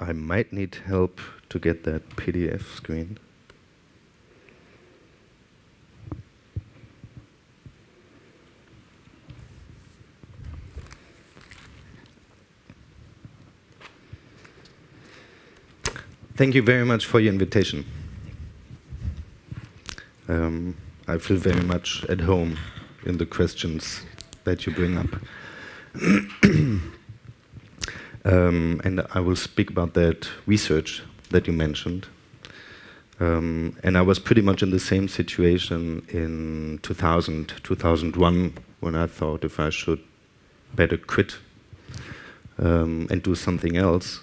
I might need help to get that PDF screen. Thank you very much for your invitation. Um, I feel very much at home in the questions that you bring up. um, and I will speak about that research that you mentioned. Um, and I was pretty much in the same situation in 2000, 2001, when I thought if I should better quit um, and do something else.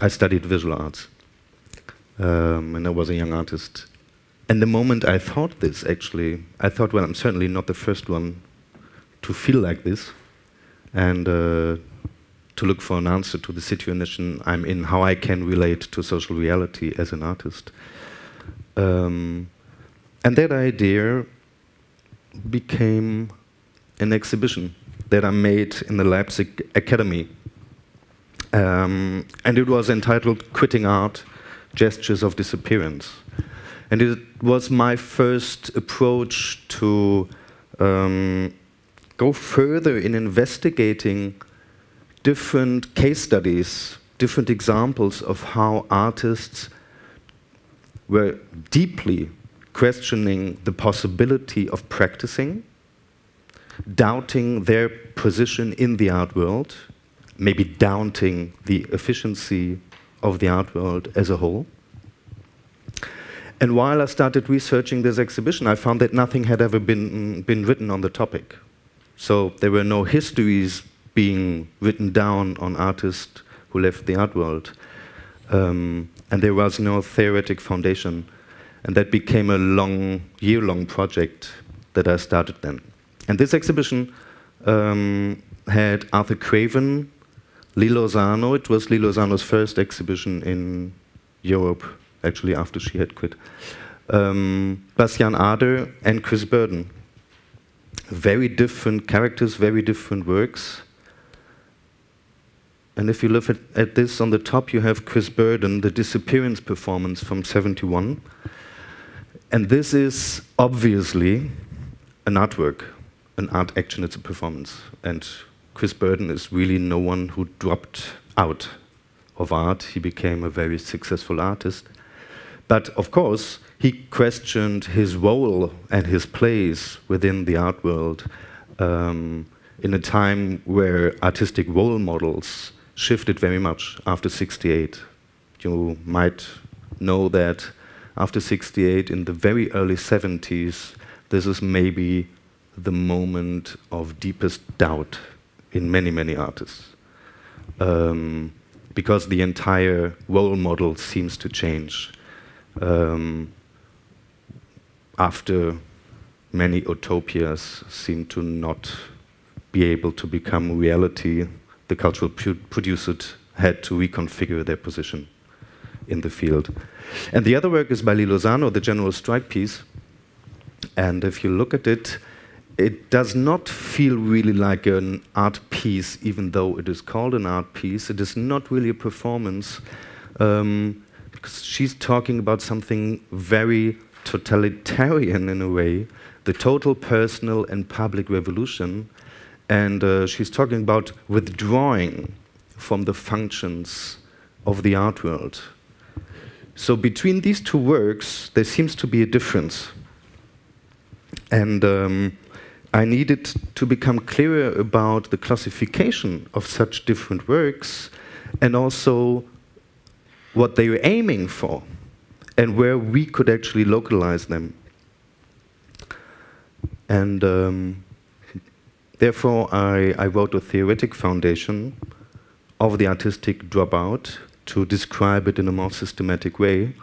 I studied visual arts, um, and I was a young artist. And the moment I thought this, actually, I thought, well, I'm certainly not the first one to feel like this, and uh, to look for an answer to the situation I'm in, how I can relate to social reality as an artist. Um, and that idea became an exhibition that I made in the Leipzig Academy um, and it was entitled Quitting Art Gestures of Disappearance. And it was my first approach to um, go further in investigating different case studies, different examples of how artists were deeply questioning the possibility of practicing, doubting their position in the art world, maybe doubting the efficiency of the art world as a whole. And while I started researching this exhibition, I found that nothing had ever been, been written on the topic. So there were no histories being written down on artists who left the art world. Um, and there was no theoretic foundation. And that became a long, year long project that I started then. And this exhibition um, had Arthur Cravan Lee Lozano, it was Lee Lozano's first exhibition in Europe, actually, after she had quit. Um, Bas Jan Ader and Chris Burden. Very different characters, very different works. And if you look at, at this on the top, you have Chris Burden, the disappearance performance from 71. And this is obviously an artwork, an art action, it's a performance. And Chris Burden is really no one who dropped out of art. He became a very successful artist. But of course, he questioned his role and his place within the art world um, in a time where artistic role models shifted very much after 68. You might know that after 68, in the very early 70s, this is maybe the moment of deepest doubt in many, many artists. Um, because the entire role model seems to change. Um, after many utopias seem to not be able to become reality, the cultural producers had to reconfigure their position in the field. And the other work is by Lozano, the General Strike piece. And if you look at it, it does not feel really like an art piece, even though it is called an art piece. It is not really a performance, um, because she's talking about something very totalitarian in a way, the total personal and public revolution. And uh, she's talking about withdrawing from the functions of the art world. So between these two works, there seems to be a difference. And um, I needed to become clearer about the classification of such different works and also what they were aiming for and where we could actually localize them. And um, therefore, I, I wrote a theoretic foundation of the artistic dropout to describe it in a more systematic way.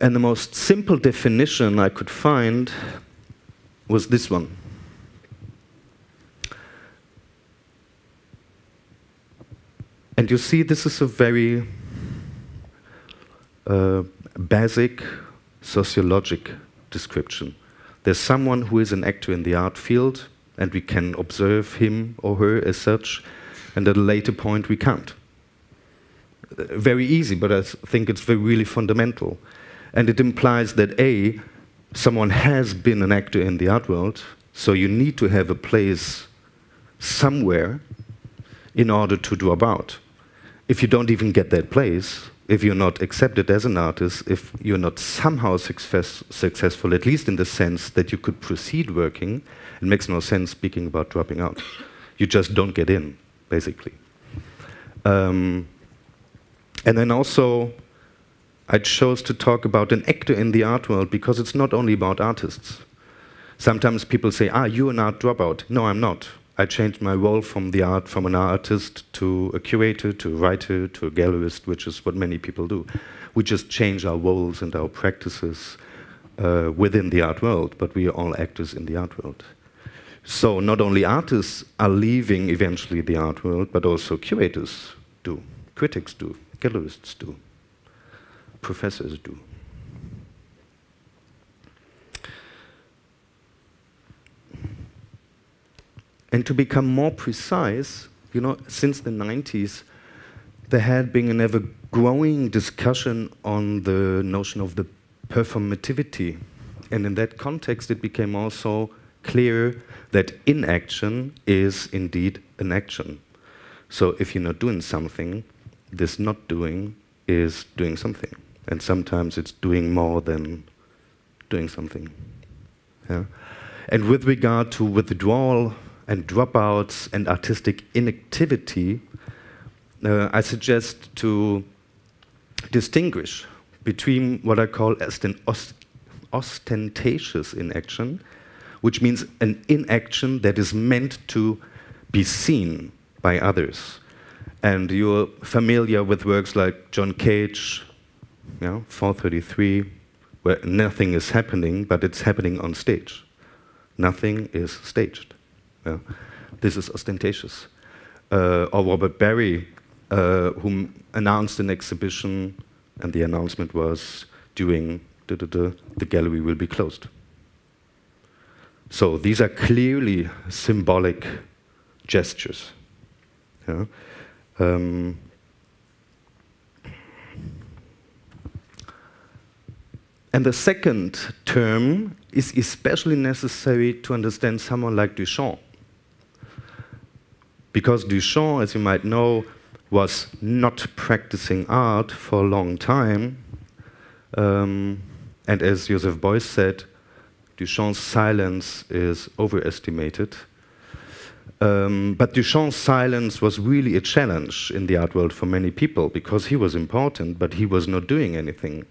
And the most simple definition I could find was this one. And you see, this is a very uh, basic sociologic description. There's someone who is an actor in the art field, and we can observe him or her as such, and at a later point we can't. very easy, but I think it's really fundamental. And it implies that A, someone has been an actor in the art world, so you need to have a place somewhere in order to drop about. If you don't even get that place, if you're not accepted as an artist, if you're not somehow success, successful, at least in the sense that you could proceed working, it makes no sense speaking about dropping out. You just don't get in, basically. Um, and then also, I chose to talk about an actor in the art world because it's not only about artists. Sometimes people say, ah, you're an art dropout. No, I'm not. I changed my role from the art, from an artist to a curator, to a writer, to a gallerist, which is what many people do. We just change our roles and our practices uh, within the art world, but we are all actors in the art world. So not only artists are leaving eventually the art world, but also curators do, critics do, gallerists do, professors do. And to become more precise, you know, since the 90s, there had been an ever growing discussion on the notion of the performativity. And in that context, it became also clear that inaction is indeed an action. So if you're not doing something, this not doing is doing something. And sometimes it's doing more than doing something. Yeah? And with regard to withdrawal and dropouts and artistic inactivity, uh, I suggest to distinguish between what I call as an ostentatious inaction, which means an inaction that is meant to be seen by others. And you're familiar with works like John Cage, you know, 433, where nothing is happening, but it's happening on stage. Nothing is staged. Yeah. This is ostentatious. Uh, or Robert Barry, uh, who announced an exhibition, and the announcement was during the gallery will be closed. So these are clearly symbolic gestures. Yeah? Um, and the second term is especially necessary to understand someone like Duchamp. Because Duchamp, as you might know, was not practicing art for a long time. Um, and as Joseph Beuys said, Duchamp's silence is overestimated. Um, but Duchamp's silence was really a challenge in the art world for many people because he was important, but he was not doing anything,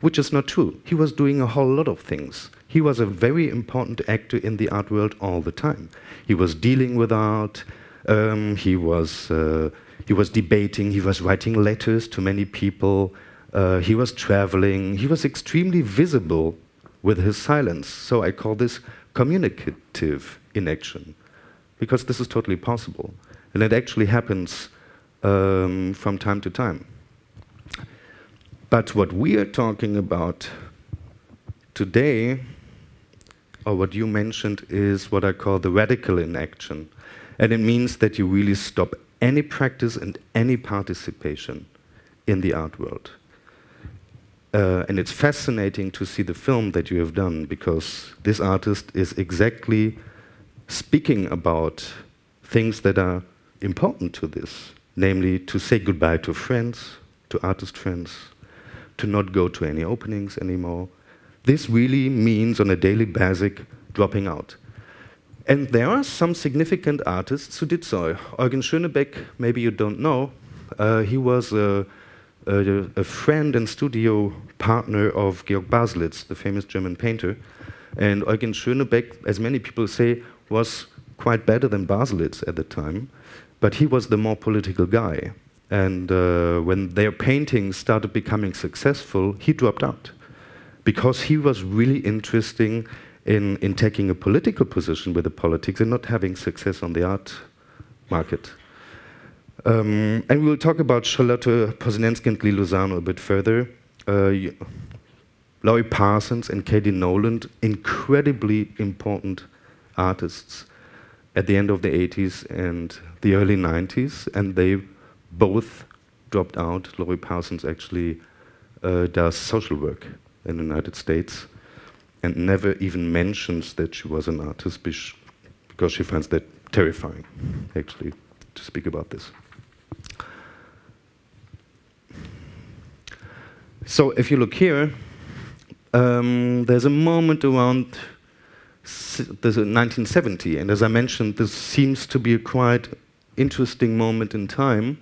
which is not true. He was doing a whole lot of things. He was a very important actor in the art world all the time. He was dealing with art, um, he, was, uh, he was debating, he was writing letters to many people, uh, he was traveling, he was extremely visible with his silence. So I call this communicative inaction because this is totally possible. And it actually happens um, from time to time. But what we are talking about today, or what you mentioned, is what I call the radical inaction. And it means that you really stop any practice and any participation in the art world. Uh, and it's fascinating to see the film that you have done because this artist is exactly speaking about things that are important to this, namely to say goodbye to friends, to artist friends, to not go to any openings anymore. This really means on a daily basis dropping out. And there are some significant artists who did so. Eugen Schönebeck, maybe you don't know, uh, he was a, a, a, friend and studio partner of Georg Baselitz, the famous German painter. And Eugen Schönebeck, as many people say, was quite better than Baselitz at the time, but he was the more political guy. And uh, when their paintings started becoming successful, he dropped out because he was really interesting in, in taking a political position with the politics and not having success on the art market. Um, and we'll talk about Charlotte Posenenske and Lee Lozano a bit further. Uh, Laurie Parsons and Cady Noland, incredibly important artists at the end of the 80s and the early 90s, and they both dropped out. Laurie Parsons actually uh, does social work in the United States and never even mentions that she was an artist because she finds that terrifying, actually, to speak about this. So if you look here, um, there's a moment around the 1970, and as I mentioned, this seems to be a quite interesting moment in time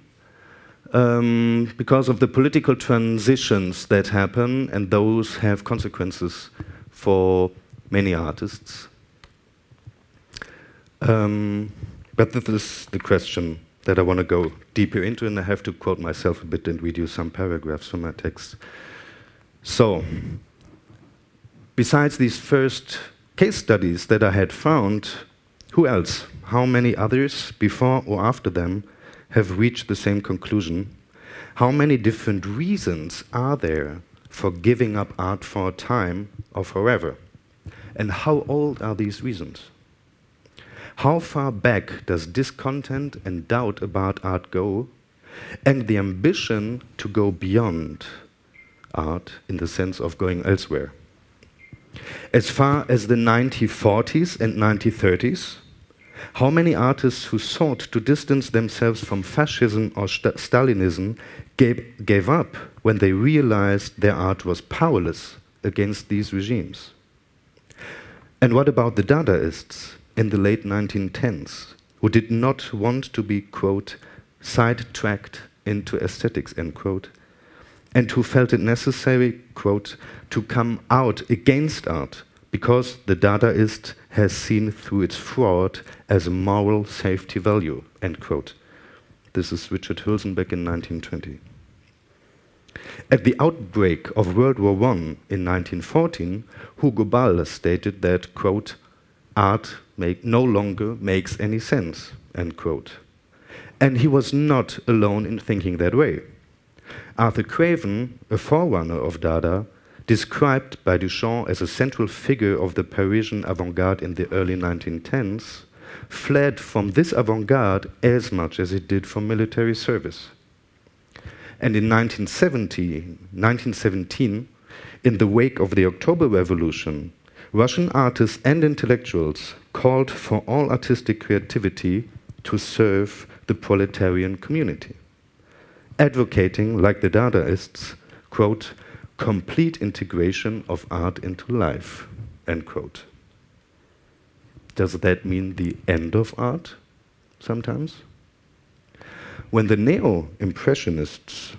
um, because of the political transitions that happen, and those have consequences for many artists. Um, but this is the question that I want to go deeper into, and I have to quote myself a bit and read you some paragraphs from my text. So, besides these first case studies that I had found, who else, how many others before or after them have reached the same conclusion? How many different reasons are there for giving up art for a time or forever? And how old are these reasons? How far back does discontent and doubt about art go, and the ambition to go beyond art in the sense of going elsewhere? As far as the 1940s and 1930s, how many artists who sought to distance themselves from fascism or St Stalinism gave, gave up when they realized their art was powerless against these regimes? And what about the Dadaists? in the late 1910s who did not want to be, quote, sidetracked into aesthetics, end quote, and who felt it necessary, quote, to come out against art because the Dadaist has seen through its fraud as a moral safety value, end quote. This is Richard Huelsenbeck in 1920. At the outbreak of World War I in 1914, Hugo Ball stated that, quote, art make, no longer makes any sense, end quote. And he was not alone in thinking that way. Arthur Cravan, a forerunner of Dada, described by Duchamp as a central figure of the Parisian avant-garde in the early 1910s, fled from this avant-garde as much as it did from military service. And in 1970, 1917, in the wake of the October Revolution, Russian artists and intellectuals called for all artistic creativity to serve the proletarian community, advocating, like the Dadaists, quote, complete integration of art into life, end quote. Does that mean the end of art sometimes? When the neo Impressionists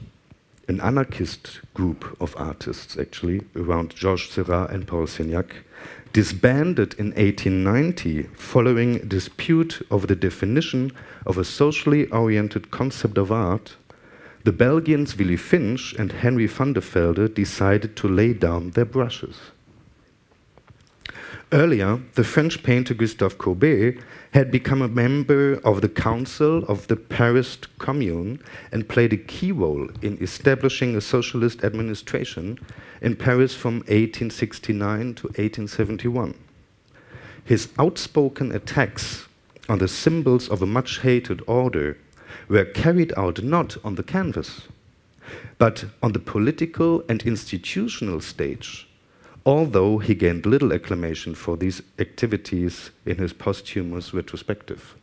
an anarchist group of artists, actually, around Georges Seurat and Paul Signac, disbanded in 1890 following a dispute over the definition of a socially oriented concept of art, the Belgians Willy Finch and Henry van de Velde decided to lay down their brushes. Earlier, the French painter Gustave Courbet had become a member of the Council of the Paris Commune and played a key role in establishing a socialist administration in Paris from 1869 to 1871. His outspoken attacks on the symbols of a much hated order were carried out not on the canvas, but on the political and institutional stage although he gained little acclamation for these activities in his posthumous retrospective.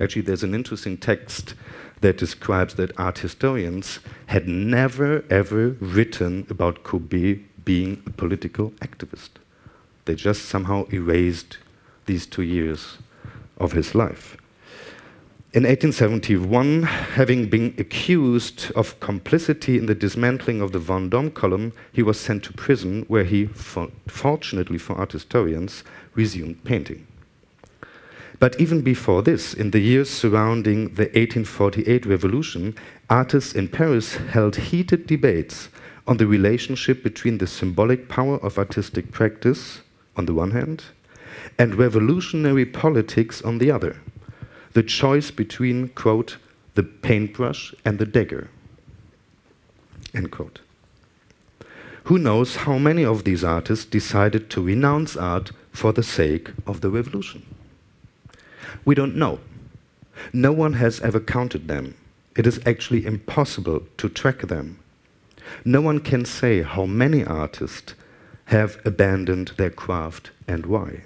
Actually, there's an interesting text that describes that art historians had never ever written about Courbet being a political activist. They just somehow erased these two years of his life. In 1871, having been accused of complicity in the dismantling of the Vendôme column, he was sent to prison where he, for, fortunately for art historians, resumed painting. But even before this, in the years surrounding the 1848 revolution, artists in Paris held heated debates on the relationship between the symbolic power of artistic practice, on the one hand, and revolutionary politics on the other the choice between, quote, the paintbrush and the dagger, end quote. Who knows how many of these artists decided to renounce art for the sake of the revolution? We don't know. No one has ever counted them. it is actually impossible to track them. No one can say how many artists have abandoned their craft and why.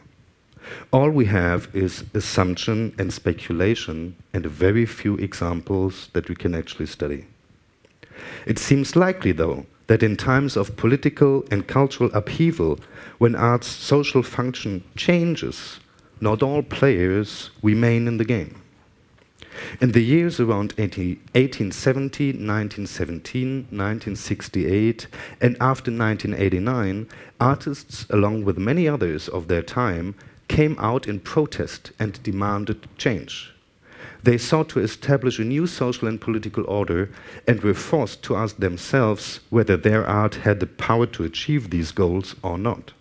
All we have is assumption and speculation and very few examples that we can actually study. It seems likely, though, that in times of political and cultural upheaval, when art's social function changes, not all players remain in the game. In the years around 1870, 1917, 1968, and after 1989, artists, along with many others of their time, came out in protest and demanded change. They sought to establish a new social and political order and were forced to ask themselves whether their art had the power to achieve these goals or not.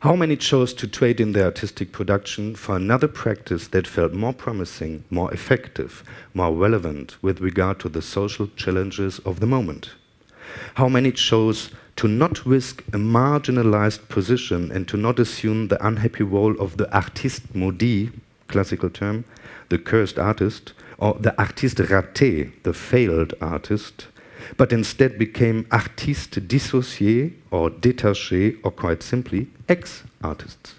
How many chose to trade in their artistic production for another practice that felt more promising, more effective, more relevant with regard to the social challenges of the moment? How many chose to not risk a marginalized position and to not assume the unhappy role of the artiste maudit, classical term, the cursed artist, or the artiste raté, the failed artist, but instead became artistes dissociés or détachés, or quite simply, ex-artists.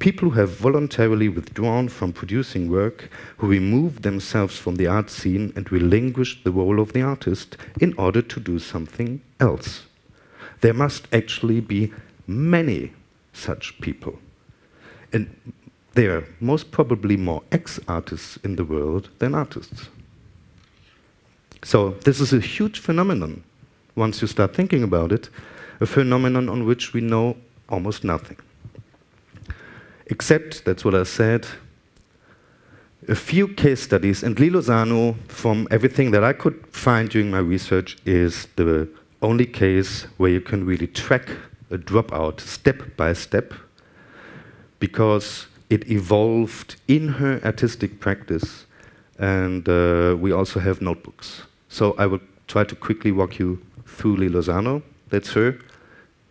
People who have voluntarily withdrawn from producing work, who remove themselves from the art scene and relinquish the role of the artist in order to do something else. There must actually be many such people. And there are most probably more ex-artists in the world than artists. So this is a huge phenomenon, once you start thinking about it, a phenomenon on which we know almost nothing. Except, that's what I said, a few case studies, and Lee Lozano, from everything that I could find during my research, is the only case where you can really track a dropout step by step because it evolved in her artistic practice, and uh, we also have notebooks. So I will try to quickly walk you through Lee Lozano. That's her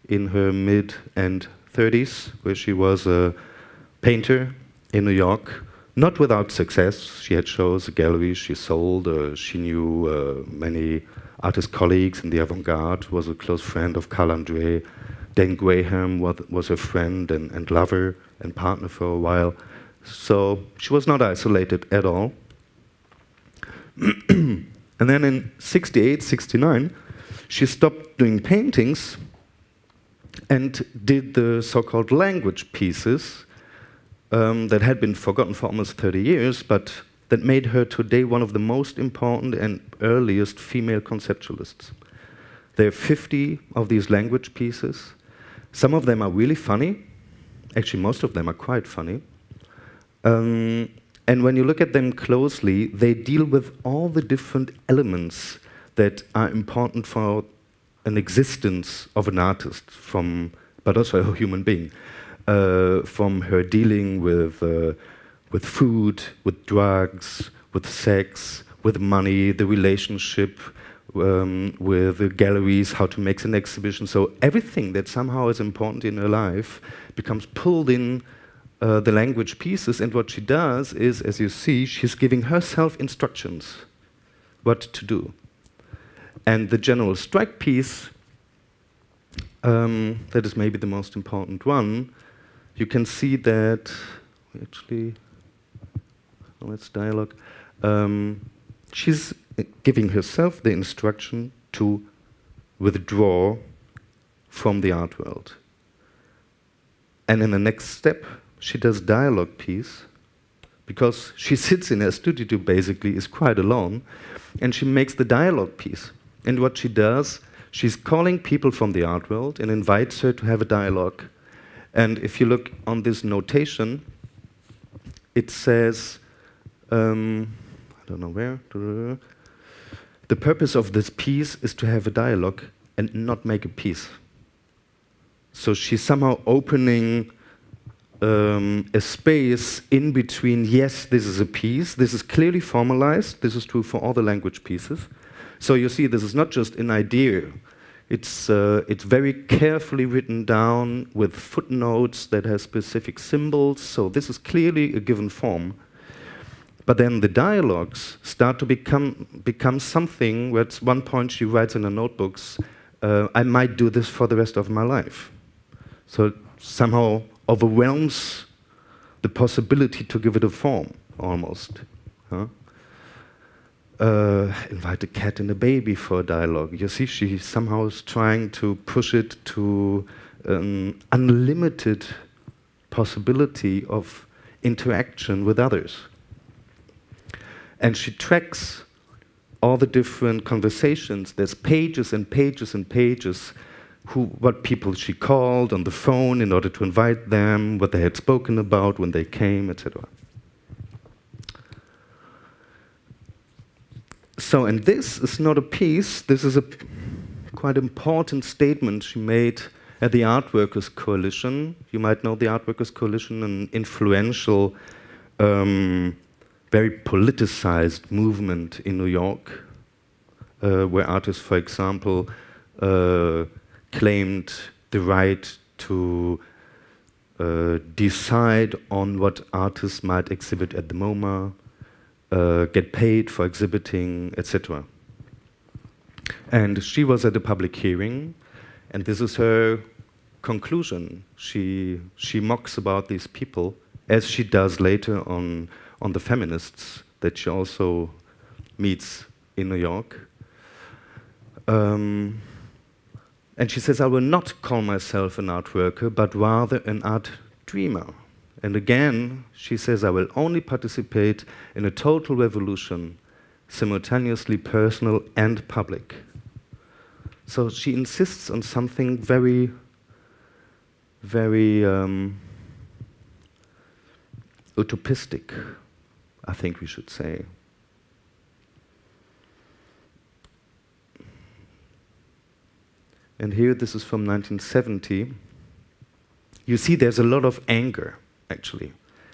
in her mid and 30s, where she was a painter in New York, not without success. She had shows, galleries she sold. Uh, she knew uh, many artist colleagues in the avant-garde, was a close friend of Carl Andre. Dan Graham was, was her friend and, and lover and partner for a while. So she was not isolated at all. And then in 68, 69, she stopped doing paintings and did the so-called language pieces um, that had been forgotten for almost 30 years, but that made her today one of the most important and earliest female conceptualists. There are 50 of these language pieces. Some of them are really funny. Actually, most of them are quite funny. Um, and when you look at them closely, they deal with all the different elements that are important for an existence of an artist, from, but also a human being. Uh, from her dealing with, uh, with food, with drugs, with sex, with money, the relationship um, with the galleries, how to make an exhibition. So everything that somehow is important in her life becomes pulled in uh, the language pieces, and what she does is, as you see, she's giving herself instructions what to do. And the general strike piece, um, that is maybe the most important one, you can see that, actually, let's dialogue, um, she's giving herself the instruction to withdraw from the art world. And in the next step, she does dialogue piece because she sits in her studio basically is quite alone and she makes the dialogue piece and what she does she's calling people from the art world and invites her to have a dialogue and if you look on this notation it says um, i don't know where the purpose of this piece is to have a dialogue and not make a piece so she's somehow opening um, a space in between, yes, this is a piece, this is clearly formalized, this is true for all the language pieces. So you see, this is not just an idea, it's, uh, it's very carefully written down with footnotes that have specific symbols, so this is clearly a given form. But then the dialogues start to become, become something where at one point she writes in her notebooks, uh, I might do this for the rest of my life. So it somehow overwhelms the possibility to give it a form, almost. Huh? Uh, invite a cat and a baby for a dialogue. You see, she somehow is trying to push it to an unlimited possibility of interaction with others. And she tracks all the different conversations. There's pages and pages and pages who, what people she called on the phone in order to invite them, what they had spoken about when they came, etc. So, and this is not a piece, this is a quite important statement she made at the Art Workers Coalition. You might know the Art Workers Coalition, an influential um, very politicized movement in New York, uh, where artists, for example, uh, claimed the right to uh, decide on what artists might exhibit at the MoMA, uh, get paid for exhibiting, etc. And she was at a public hearing, and this is her conclusion. She, she mocks about these people, as she does later on on the feminists that she also meets in New York. Um, and she says, I will not call myself an art worker, but rather an art dreamer. And again, she says, I will only participate in a total revolution, simultaneously personal and public. So she insists on something very, very um, utopistic. I think we should say. And here, this is from 1970. You see, there's a lot of anger, actually,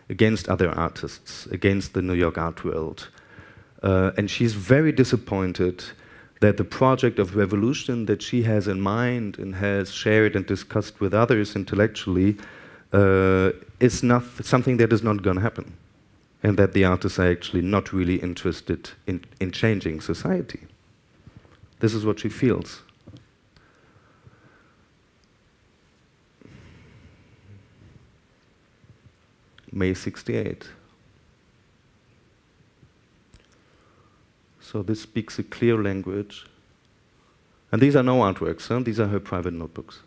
against other artists, against the New York art world. Uh, and she's very disappointed that the project of revolution that she has in mind and has shared and discussed with others intellectually uh, is not something that is not going to happen and that the artists are actually not really interested in, in changing society. This is what she feels. May 68. So this speaks a clear language. And these are no artworks, huh? these are her private notebooks.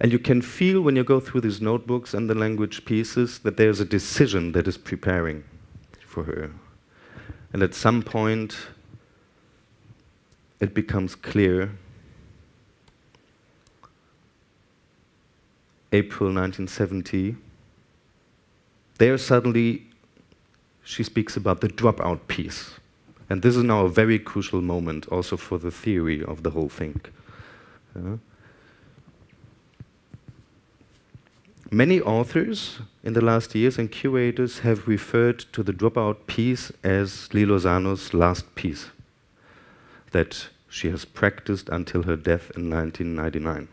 And you can feel when you go through these notebooks and the language pieces that there's a decision that is preparing for her. And at some point, it becomes clear. April 1970, there suddenly she speaks about the dropout piece. And this is now a very crucial moment also for the theory of the whole thing. Uh, Many authors in the last years and curators have referred to the dropout piece as Lee Lozano's last piece that she has practiced until her death in 1999,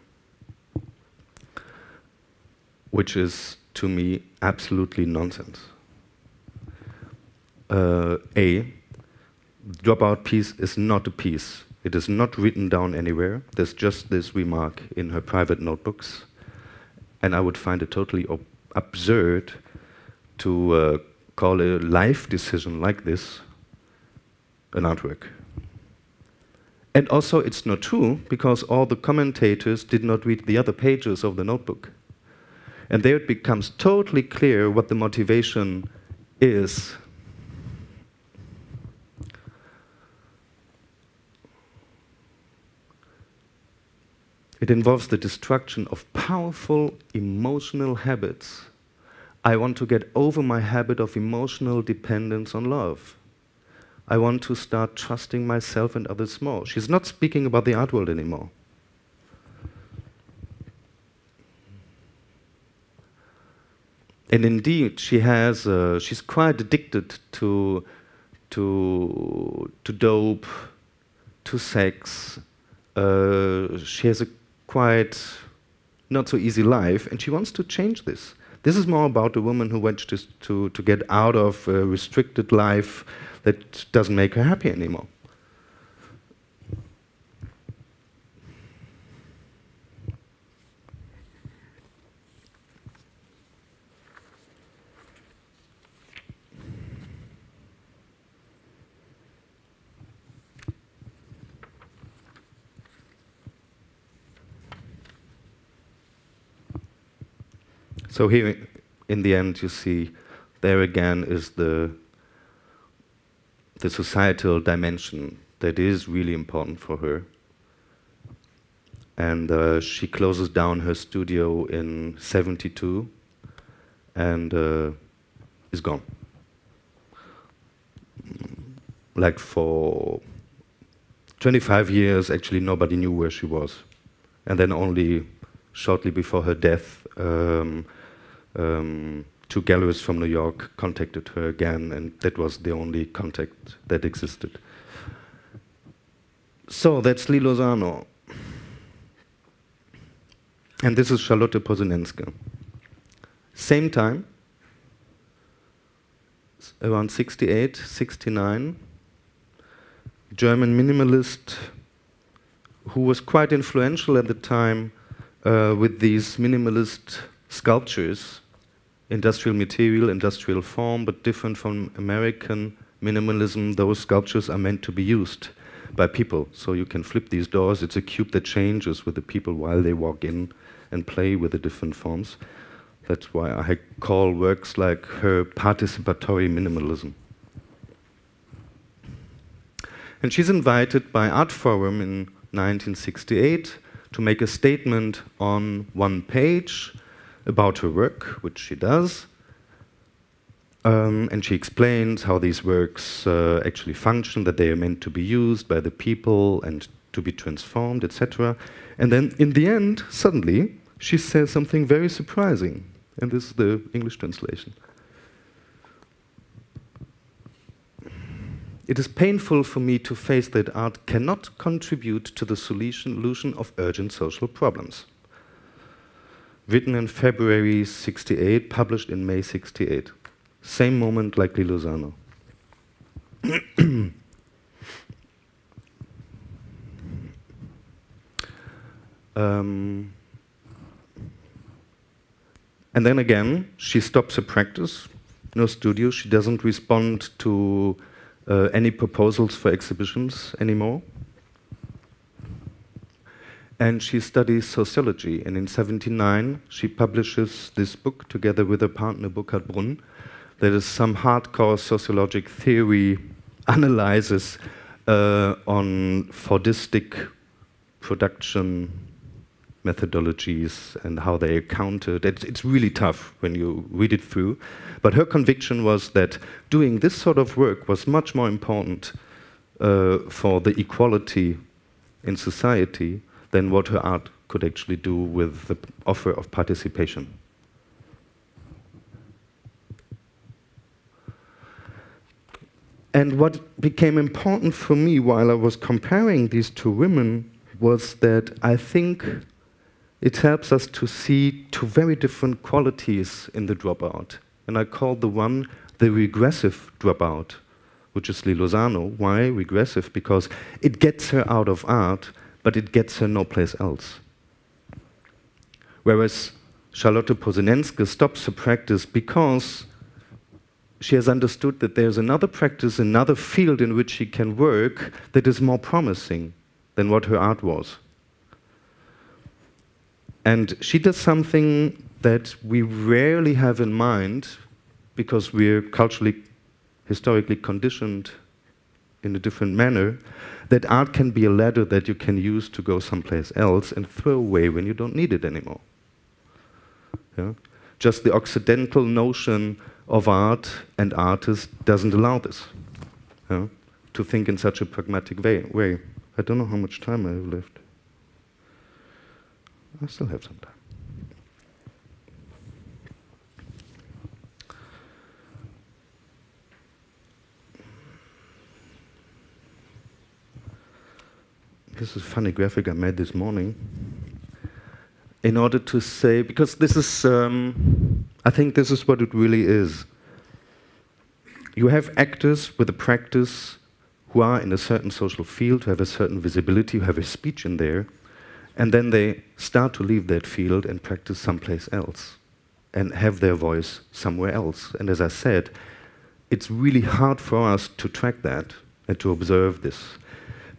which is to me absolutely nonsense. Uh, a, dropout piece is not a piece. It is not written down anywhere. There's just this remark in her private notebooks and I would find it totally absurd to uh, call a life decision like this an artwork. And also, it's not true because all the commentators did not read the other pages of the notebook. And there it becomes totally clear what the motivation is It involves the destruction of powerful emotional habits. I want to get over my habit of emotional dependence on love. I want to start trusting myself and others more. She's not speaking about the art world anymore. And indeed, she has, uh, she's quite addicted to, to, to dope, to sex. Uh, she has a quite not so easy life, and she wants to change this. This is more about a woman who wants to, to, to get out of a restricted life that doesn't make her happy anymore. So here, in the end, you see there again is the the societal dimension that is really important for her. And uh, she closes down her studio in 72 and uh, is gone. Like for 25 years, actually, nobody knew where she was. And then only shortly before her death, um, um, two galleries from New York contacted her again, and that was the only contact that existed. So that's Lee Lozano. And this is Charlotte Posenenske. Same time, around 68, 69, German minimalist who was quite influential at the time uh, with these minimalist sculptures industrial material, industrial form, but different from American minimalism. Those sculptures are meant to be used by people. So you can flip these doors. It's a cube that changes with the people while they walk in and play with the different forms. That's why I call works like her participatory minimalism. And she's invited by Artforum in 1968 to make a statement on one page about her work, which she does. Um, and she explains how these works uh, actually function, that they are meant to be used by the people and to be transformed, etc. And then in the end, suddenly, she says something very surprising. And this is the English translation. It is painful for me to face that art cannot contribute to the solution of urgent social problems written in February 68, published in May 68. Same moment like Lozano. um, and then again, she stops her practice, no studio. She doesn't respond to uh, any proposals for exhibitions anymore and she studies sociology. And in 79, she publishes this book together with her partner Burkhard Brunn. That is some hardcore sociologic theory analysis uh, on Fordistic production methodologies and how they accounted. It's, it's really tough when you read it through. But her conviction was that doing this sort of work was much more important uh, for the equality in society than what her art could actually do with the offer of participation. And what became important for me while I was comparing these two women was that I think it helps us to see two very different qualities in the dropout. And I call the one the regressive dropout, which is Lee Lozano. Why regressive? Because it gets her out of art but it gets her no place else. Whereas Charlotte Posenenske stops her practice because she has understood that there's another practice, another field in which she can work that is more promising than what her art was. And she does something that we rarely have in mind because we're culturally, historically conditioned in a different manner, that art can be a ladder that you can use to go someplace else and throw away when you don't need it anymore. Yeah? Just the Occidental notion of art and artist doesn't allow this. Yeah? To think in such a pragmatic way. way. I don't know how much time I have left. I still have some time. This is a funny graphic I made this morning. In order to say, because this is, um, I think this is what it really is. You have actors with a practice who are in a certain social field, who have a certain visibility, who have a speech in there, and then they start to leave that field and practice someplace else and have their voice somewhere else. And as I said, it's really hard for us to track that and to observe this.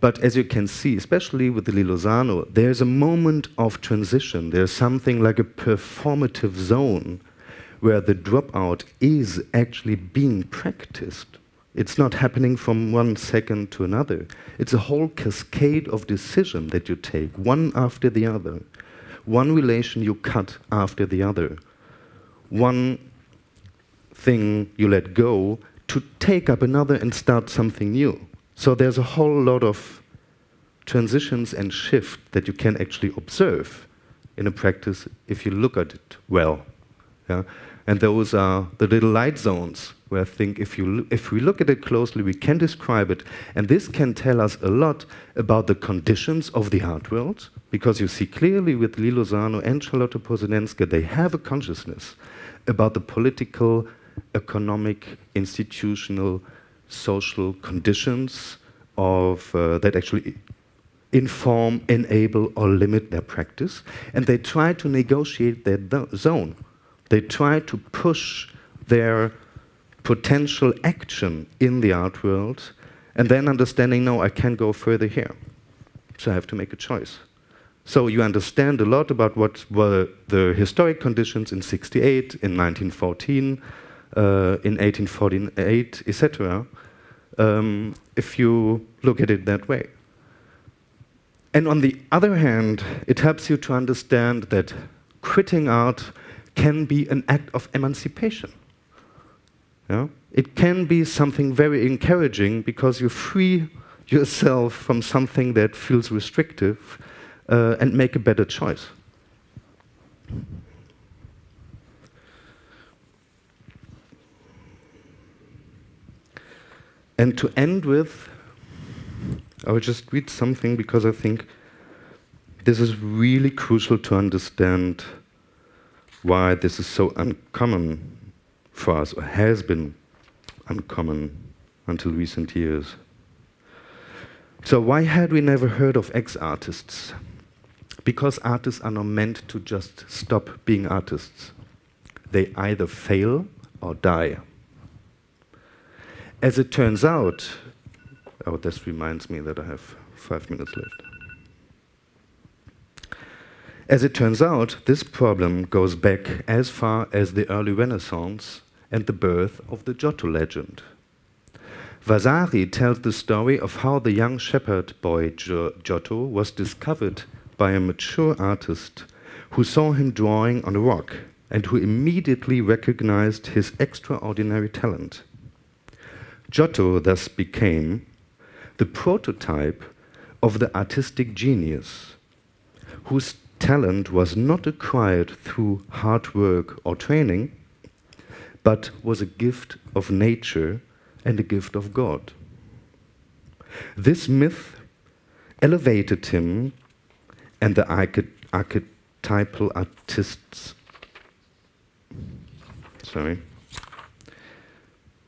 But as you can see, especially with Lee Lozano, there's a moment of transition. There's something like a performative zone where the dropout is actually being practiced. It's not happening from one second to another. It's a whole cascade of decision that you take, one after the other. One relation you cut after the other. One thing you let go to take up another and start something new. So there's a whole lot of transitions and shift that you can actually observe in a practice if you look at it well. Yeah? And those are the little light zones where I think if, you if we look at it closely, we can describe it. And this can tell us a lot about the conditions of the art world, because you see clearly with Lee Lozano and Charlotte Posenenske, they have a consciousness about the political, economic, institutional, social conditions of, uh, that actually inform, enable, or limit their practice. And they try to negotiate that zone. They try to push their potential action in the art world and then understanding, no, I can't go further here. So I have to make a choice. So you understand a lot about what were the historic conditions in 68, in 1914, uh, in 1848, etc., um, if you look at it that way. And on the other hand, it helps you to understand that quitting art can be an act of emancipation. Yeah? It can be something very encouraging because you free yourself from something that feels restrictive uh, and make a better choice. And to end with, I will just read something because I think this is really crucial to understand why this is so uncommon for us, or has been uncommon until recent years. So, why had we never heard of ex artists? Because artists are not meant to just stop being artists. They either fail or die. As it turns out, Oh, this reminds me that I have five minutes left. As it turns out, this problem goes back as far as the early Renaissance and the birth of the Giotto legend. Vasari tells the story of how the young shepherd boy Giotto was discovered by a mature artist who saw him drawing on a rock and who immediately recognized his extraordinary talent. Giotto thus became the prototype of the artistic genius whose talent was not acquired through hard work or training, but was a gift of nature and a gift of God. This myth elevated him and the archetypal artists. Sorry.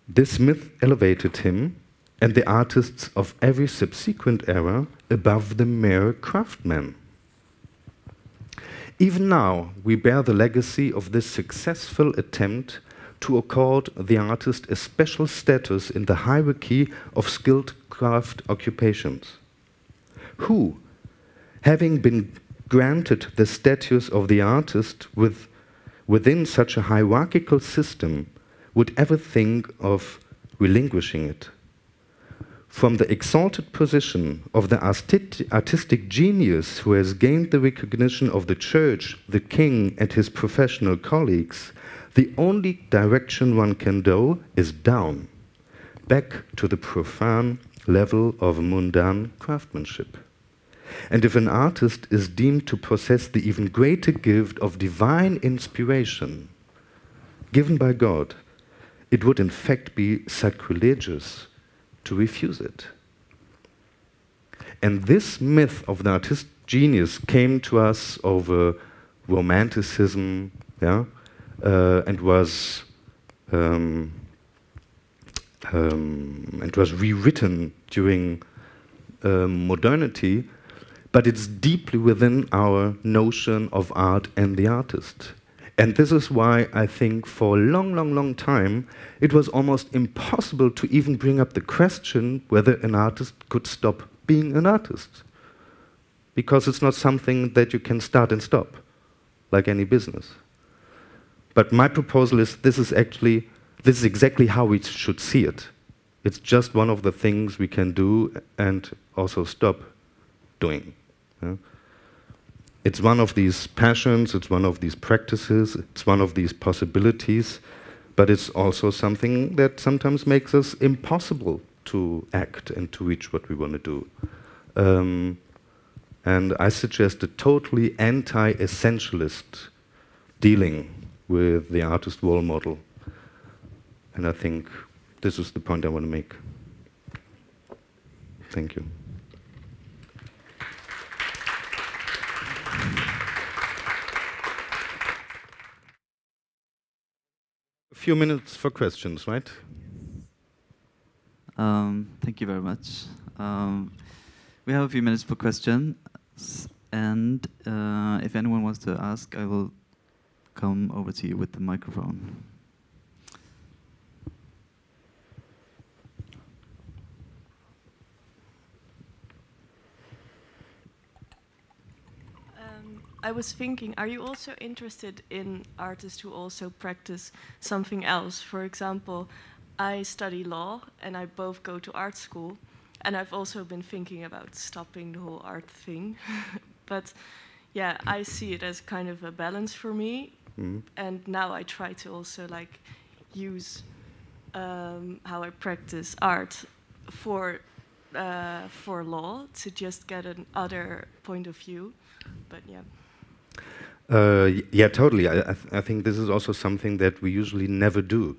This myth elevated him and the artists of every subsequent era above the mere craftsmen. Even now, we bear the legacy of this successful attempt to accord the artist a special status in the hierarchy of skilled craft occupations, who, having been granted the status of the artist with, within such a hierarchical system, would ever think of relinquishing it from the exalted position of the artistic genius who has gained the recognition of the church, the king, and his professional colleagues, the only direction one can go is down, back to the profane level of mundane craftsmanship. And if an artist is deemed to possess the even greater gift of divine inspiration given by God, it would in fact be sacrilegious to refuse it. And this myth of the artist genius came to us over Romanticism, yeah, uh, and was um, um, and was rewritten during um, modernity, but it's deeply within our notion of art and the artist. And this is why I think for a long, long, long time it was almost impossible to even bring up the question whether an artist could stop being an artist. Because it's not something that you can start and stop, like any business. But my proposal is this is actually, this is exactly how we should see it. It's just one of the things we can do and also stop doing. Yeah? It's one of these passions, it's one of these practices, it's one of these possibilities, but it's also something that sometimes makes us impossible to act and to reach what we want to do. Um, and I suggest a totally anti essentialist dealing with the artist role model. And I think this is the point I want to make. Thank you. Few minutes for questions, right? Um, thank you very much. Um, we have a few minutes for questions, and uh, if anyone wants to ask, I will come over to you with the microphone. I was thinking, are you also interested in artists who also practice something else? For example, I study law and I both go to art school, and I've also been thinking about stopping the whole art thing. but yeah, I see it as kind of a balance for me, mm. and now I try to also like use um, how I practice art for uh, for law to just get an other point of view. But yeah. Uh, yeah, totally. I, I, th I, think this is also something that we usually never do.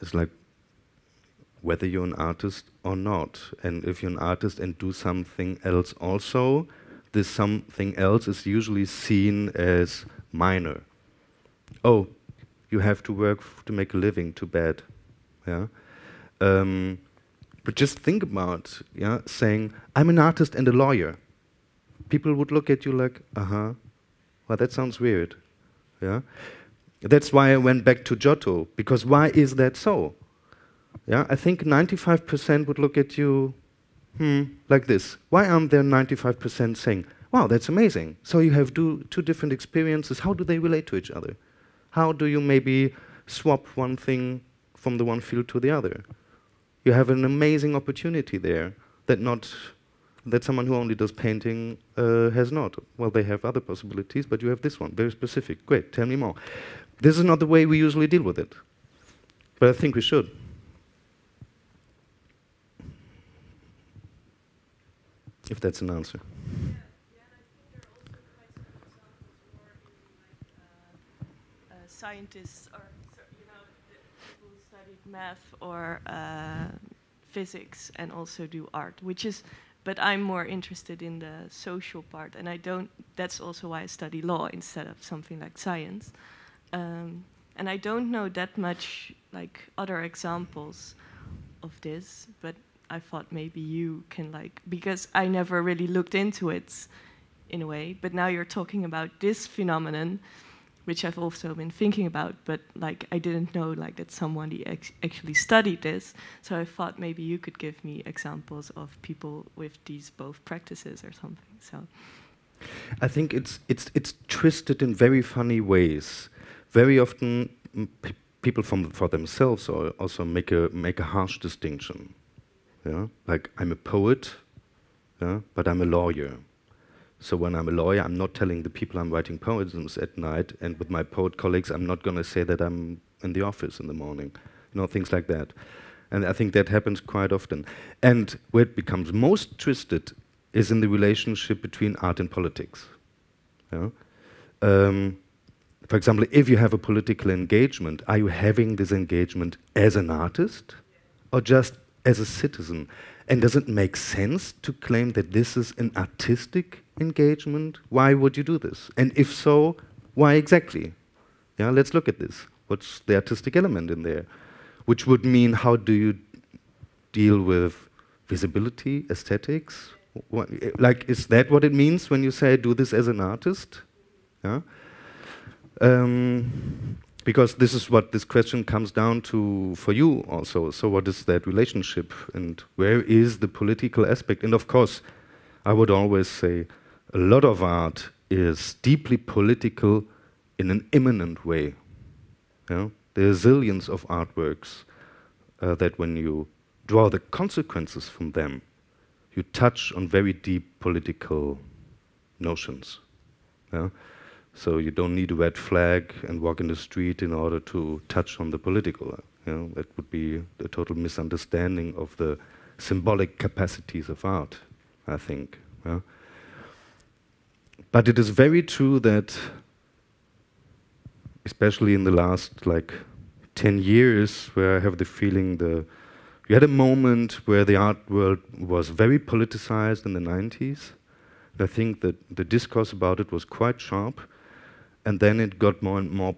It's like whether you're an artist or not. And if you're an artist and do something else also, this something else is usually seen as minor. Oh, you have to work to make a living, too bad. Yeah? Um, but just think about yeah, saying, I'm an artist and a lawyer. People would look at you like, uh huh, well, that sounds weird. Yeah? That's why I went back to Giotto, because why is that so? Yeah, I think 95% would look at you, hmm, like this. Why aren't there 95% saying, wow, that's amazing? So you have two different experiences. How do they relate to each other? How do you maybe swap one thing from the one field to the other? You have an amazing opportunity there that not that someone who only does painting uh, has not. Well, they have other possibilities, but you have this one, very specific. Great, tell me more. This is not the way we usually deal with it, but I think we should. If that's an answer. scientists or you know people who studied math or uh, physics and also do art, which is but I'm more interested in the social part, and I don't. That's also why I study law instead of something like science. Um, and I don't know that much like other examples of this, but I thought maybe you can like because I never really looked into it in a way. But now you're talking about this phenomenon, which I've also been thinking about, but like I didn't know like that someone actually studied this. So I thought maybe you could give me examples of people with these both practices or something. So I think it's it's it's twisted in very funny ways. Very often mm, people from for themselves also make a make a harsh distinction. Yeah? Like I'm a poet, yeah, but I'm a lawyer. So when I'm a lawyer, I'm not telling the people I'm writing poems at night, and with my poet colleagues, I'm not going to say that I'm in the office in the morning. You know, things like that. And I think that happens quite often. And where it becomes most twisted is in the relationship between art and politics. Um, for example, if you have a political engagement, are you having this engagement as an artist or just as a citizen? And does it make sense to claim that this is an artistic engagement? Why would you do this? And if so, why exactly? Yeah, let's look at this. What's the artistic element in there? Which would mean how do you deal with visibility, aesthetics? What, like, is that what it means when you say do this as an artist? Yeah. Um, because this is what this question comes down to for you also. So, what is that relationship, and where is the political aspect? And of course, I would always say a lot of art is deeply political in an immanent way. Know? There are zillions of artworks uh, that, when you draw the consequences from them, you touch on very deep political notions. Yeah? So you don't need a red flag and walk in the street in order to touch on the political. Uh, you know, that would be a total misunderstanding of the symbolic capacities of art, I think. Yeah? But it is very true that, especially in the last like 10 years, where I have the feeling the you had a moment where the art world was very politicized in the 90s. I think that the discourse about it was quite sharp and then it got more and more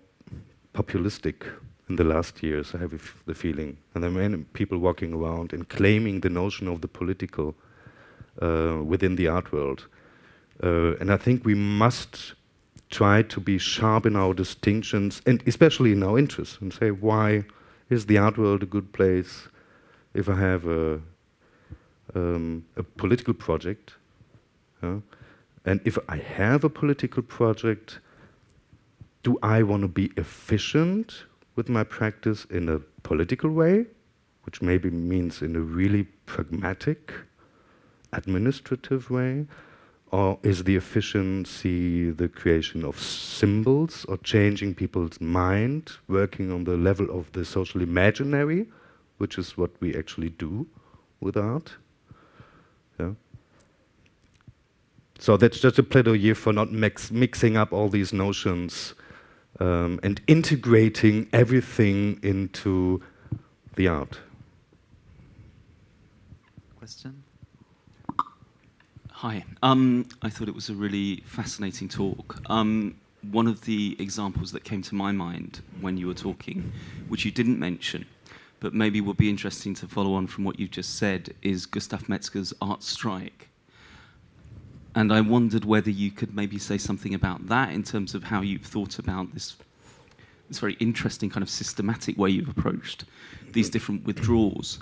populistic in the last years, I have the feeling. And there are many people walking around and claiming the notion of the political uh, within the art world. Uh, and I think we must try to be sharp in our distinctions, and especially in our interests, and say, why is the art world a good place if I have a, um, a political project? And if I have a political project, do I want to be efficient with my practice in a political way, which maybe means in a really pragmatic, administrative way? Or is the efficiency the creation of symbols or changing people's mind, working on the level of the social imaginary, which is what we actually do with art? Yeah. So that's just a plaidoyer for not mix, mixing up all these notions um, and integrating everything into the art. Question? Hi. Um, I thought it was a really fascinating talk. Um, one of the examples that came to my mind when you were talking, which you didn't mention, but maybe would be interesting to follow on from what you just said, is Gustav Metzger's art strike. And I wondered whether you could maybe say something about that in terms of how you've thought about this, this very interesting kind of systematic way you've approached these different withdrawals.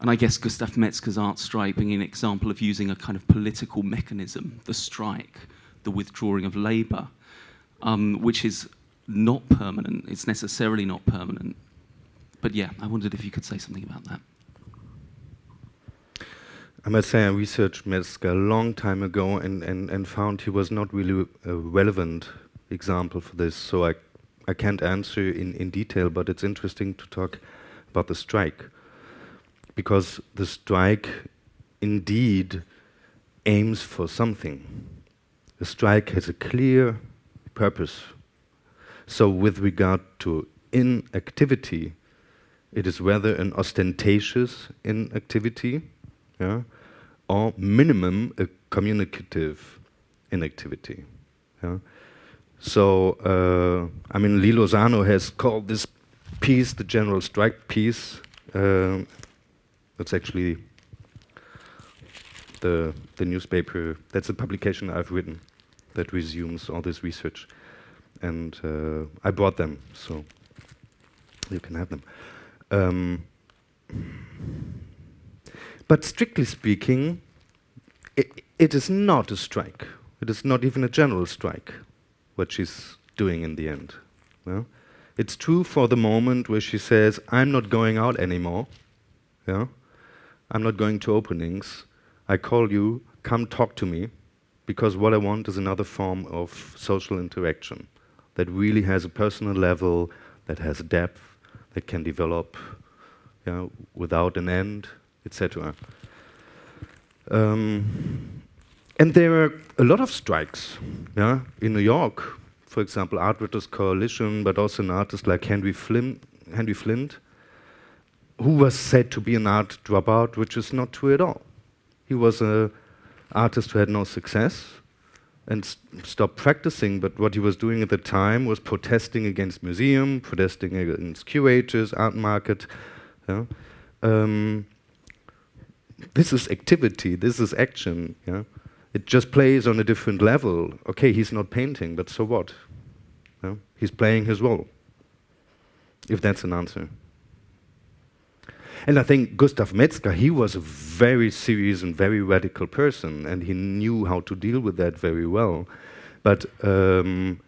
And I guess Gustav Metzger's art strike being an example of using a kind of political mechanism, the strike, the withdrawing of labour, um, which is not permanent. It's necessarily not permanent. But yeah, I wondered if you could say something about that. I must say, I researched Metzger a long time ago and, and, and found he was not really a relevant example for this. So I, I can't answer in, in detail, but it's interesting to talk about the strike. Because the strike indeed aims for something. The strike has a clear purpose. So, with regard to inactivity, it is rather an ostentatious inactivity yeah, or minimum a communicative inactivity. Yeah. So, uh, I mean, Lee Lozano has called this piece the general strike piece. Uh, that's actually the, the newspaper, that's a publication I've written that resumes all this research. And uh, I bought them, so you can have them. Um, but strictly speaking, it, it is not a strike. It is not even a general strike, what she's doing in the end. Yeah? It's true for the moment where she says, I'm not going out anymore. Yeah? I'm not going to openings. I call you, come talk to me, because what I want is another form of social interaction that really has a personal level, that has depth, that can develop without an end, etc. Um, and there were a lot of strikes yeah, in New York, for example, Art Workers Coalition, but also an artist like Henry Flynt, Henry Flynt, who was said to be an art dropout, which is not true at all. He was an artist who had no success, and st- stopped practicing. But what he was doing at the time was protesting against museum, protesting against curators, art market. Yeah? Um, this is activity. This is action. Yeah? It just plays on a different level. Okay, he's not painting, but so what? Yeah? He's playing his role. If that's an answer. And I think Gustav Metzger, he was a very serious and very radical person, and he knew how to deal with that very well. But um,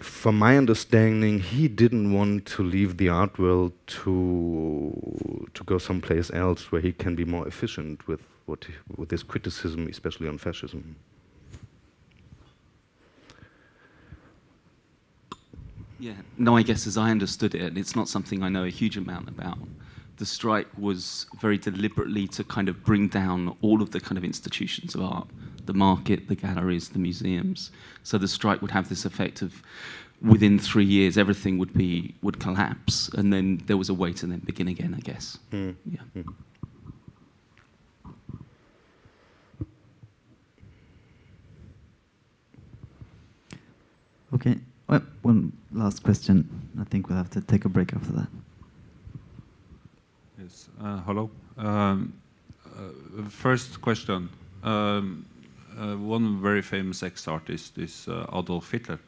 from my understanding, he didn't want to leave the art world to to go someplace else where he can be more efficient with what with his criticism, especially on fascism. Yeah, no, I guess as I understood it, and it's not something I know a huge amount about, the strike was very deliberately to kind of bring down all of the kind of institutions of art the market, the galleries, the museums. So the strike would have this effect of within three years everything would be would collapse and then there was a way to then begin again, I guess. Mm. Yeah. Mm. Okay. Well, one last question. I think we'll have to take a break after that. Yes. Uh, hello. Um, uh, first question. Um, one very famous ex-artist is uh, Adolf Hitler.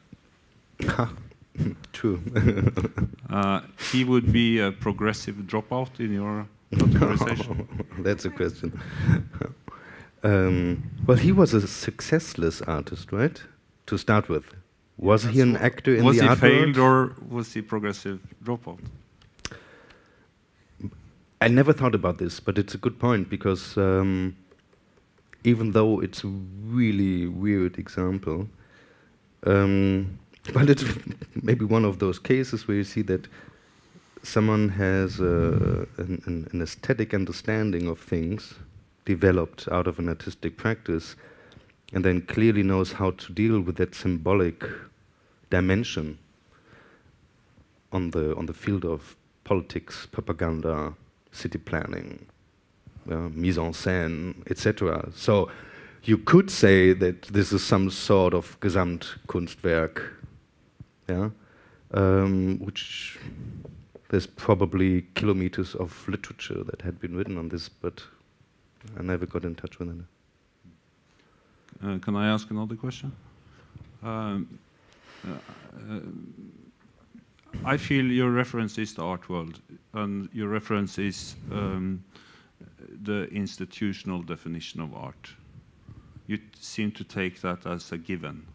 True. Uh, he would be a progressive dropout in your categorization. That's a question. um, well, he was a successless artist, right? To start with, was he an actor in was the he art failed world? or was he progressive dropout? I never thought about this, but it's a good point because um, even though it's a really weird example, um, but it's maybe one of those cases where you see that someone has uh, an, an, an aesthetic understanding of things developed out of an artistic practice and then clearly knows how to deal with that symbolic dimension on the on the field of politics, propaganda, city planning, uh, mise en scène, etc. So you could say that this is some sort of Gesamtkunstwerk, yeah, um, which there's probably kilometers of literature that had been written on this, but I never got in touch with it. Uh, can I ask another question? Um, uh, uh, I feel your reference is the art world, and your reference is um, the institutional definition of art. You seem to take that as a given.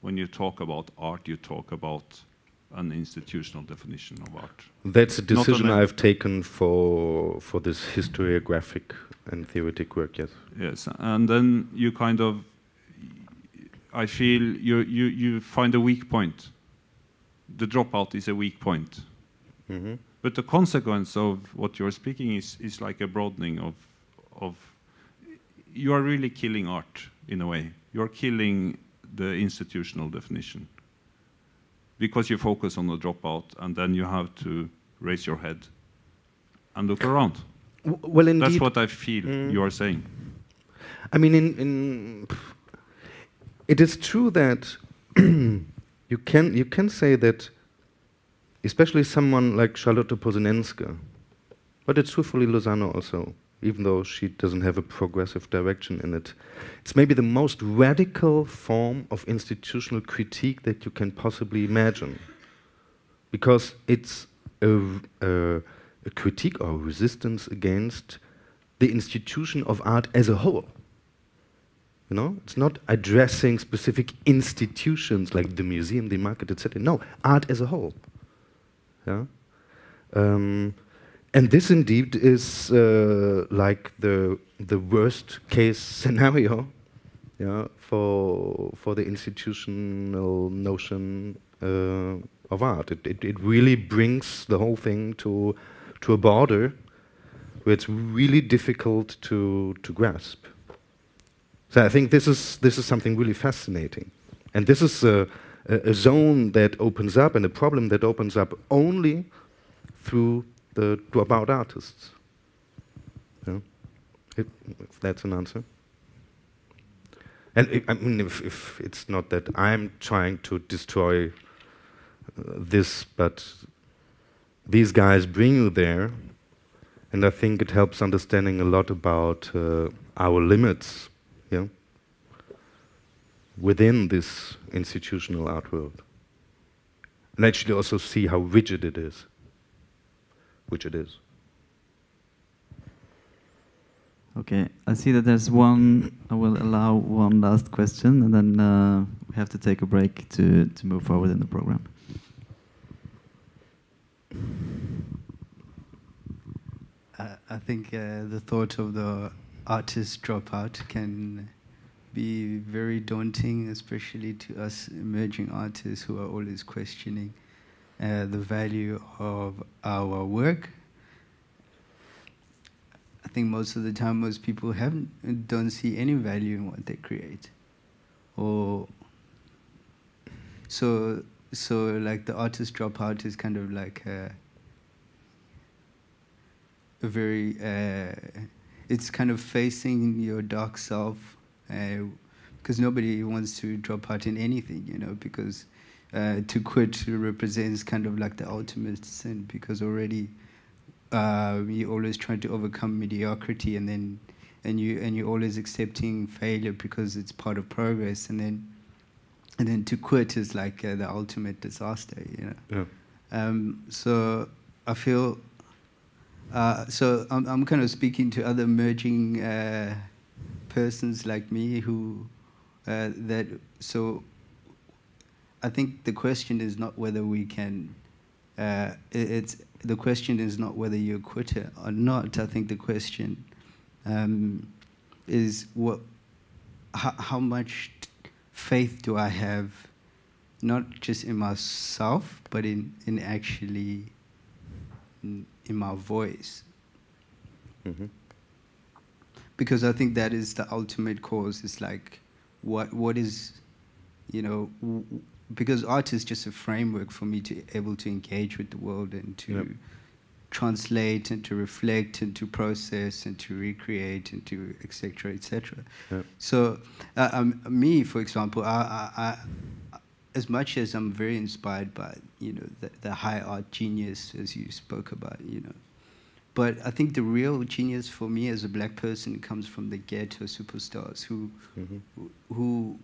When you talk about art, you talk about an institutional definition of art. That's a decision I've taken for for this historiographic and theoretic work. Yes. Yes, and then you kind of, I feel you you you find a weak point. The dropout is a weak point, hmm but the consequence of what you're speaking is is like a broadening of of. You are really killing art in a way. You're killing the institutional definition because you focus on the dropout, and then you have to raise your head and look around. well, indeed. That's what I feel Mm. you are saying. I mean, in, in it is true that you can you can say that, especially someone like Charlotte Posenenske, but it's for Lozano also, even though she doesn't have a progressive direction in it. It's maybe the most radical form of institutional critique that you can possibly imagine, because it's a, a, a critique or resistance against the institution of art as a whole. You know, it's not addressing specific institutions like the museum, the market, etc. No, art as a whole. Yeah. Um, and this indeed is uh, like the the worst case scenario, yeah, for for the institutional notion uh, of art. It, it it really brings the whole thing to to a border where it's really difficult to to grasp. So I think this is this is something really fascinating, and this is a, a, a zone that opens up and a problem that opens up only through the dropout artists. Yeah. If, if that's an answer. And i I mean, if, if it's not that I'm trying to destroy uh, this, but these guys bring you there, and I think it helps understanding a lot about uh, our limits, yeah, within this institutional art world, and actually also see how rigid it is, which it is. Okay, I see that there's one. I will allow one last question, and then uh, we have to take a break to to move forward in the program. Uh, I think uh, the thought of the artist dropout can be very daunting, especially to us emerging artists who are always questioning uh, the value of our work. I think most of the time, most people haven't don't see any value in what they create, or so so like the artist dropout is kind of like a, a very uh, it's kind of facing your dark self because uh, nobody wants to drop out in anything you know because uh, to quit represents kind of like the ultimate sin because already uh, you're always trying to overcome mediocrity and then and you and you're always accepting failure because it's part of progress and then and then to quit is like uh, the ultimate disaster you know Yeah. um, so I feel uh, so I'm, I'm kind of speaking to other emerging uh, persons like me who uh, that so I think the question is not whether we can uh, it, it's the question is not whether you're a quitter or not. I think the question um, is what how, how much faith do I have not just in myself but in in actually in, in my voice. Hmm because I think that is the ultimate cause. It's like, what what is, you know, because art is just a framework for me to able to engage with the world and to Yep. translate and to reflect and to process and to recreate and to etc. etc. Yep. So, uh, um, me, for example, I, I, I, as much as I'm very inspired by you know the, the high art genius as you spoke about, you know. But I think the real genius for me as a black person comes from the ghetto superstars who, hmm who,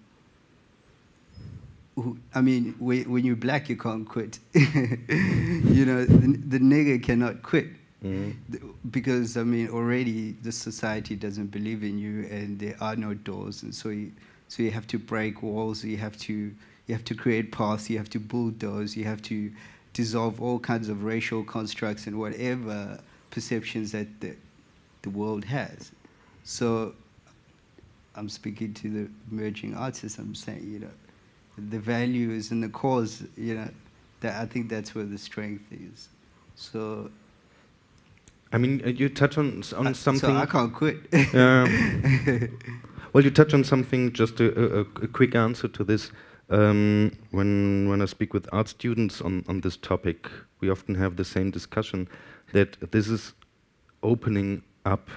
who I mean, when, when you're black, you can't quit. you know, the, the nigger cannot quit hmm because I mean, already the society doesn't believe in you, and there are no doors, and so you, so you have to break walls. You have to you have to create paths. You have to bulldoze. You have to dissolve all kinds of racial constructs and whatever perceptions that the, the world has. So I'm speaking to the emerging artists. I'm saying, you know, the values and the cause. You know, that I think that's where the strength is. So I mean, uh, you touch on on I- something. So I can't quit. Yeah. Well, you touch on something. Just a, a, a quick answer to this. Um, when when I speak with art students on on this topic, we often have the same discussion that this is opening up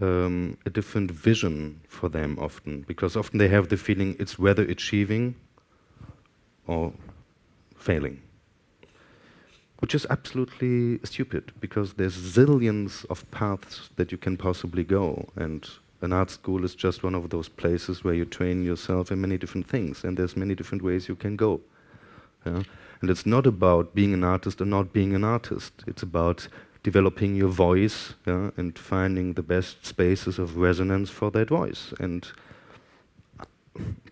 um, a different vision for them often because often they have the feeling it's whether achieving or failing which is absolutely stupid because there's zillions of paths that you can possibly go and an art school is just one of those places where you train yourself in many different things and there's many different ways you can go yeah? And it's not about being an artist or not being an artist it's about developing your voice yeah? and finding the best spaces of resonance for that voice and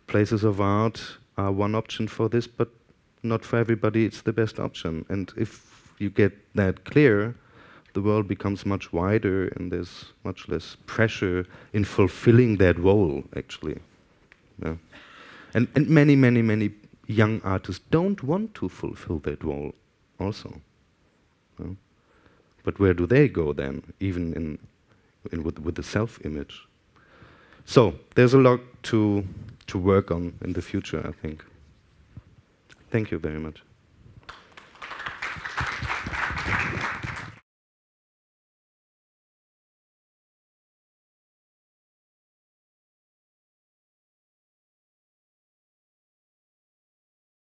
places of art are one option for this but not for everybody it's the best option. And if you get that clear, the world becomes much wider and there's much less pressure in fulfilling that role, actually. Yeah. And, and many, many, many young artists don't want to fulfill that role, also. Yeah. But where do they go then, even in, in with, with the self image? So, there's a lot to, to work on in the future, I think. Thank you very much.